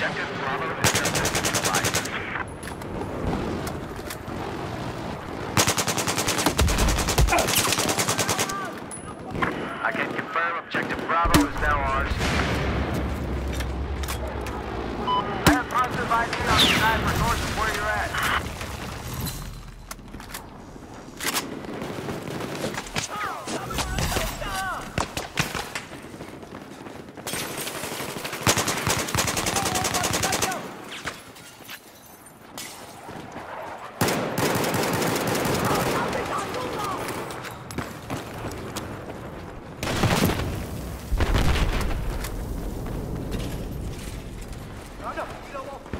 Objective Bravo is Objective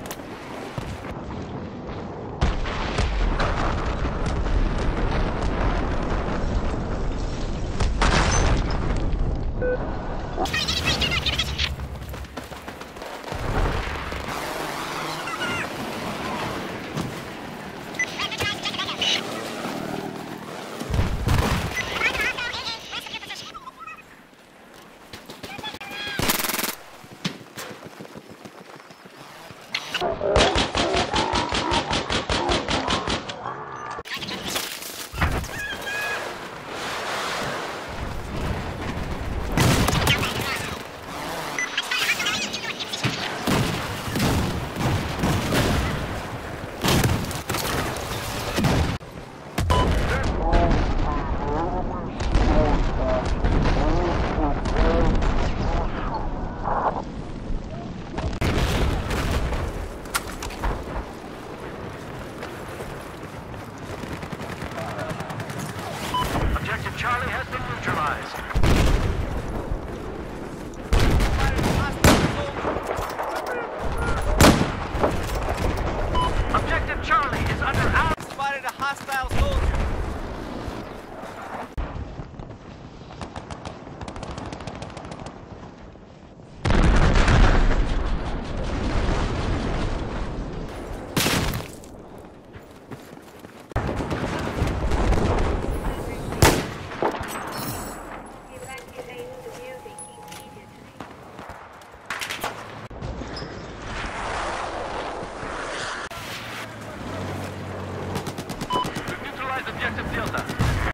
Charlie has been neutralized.